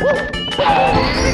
Here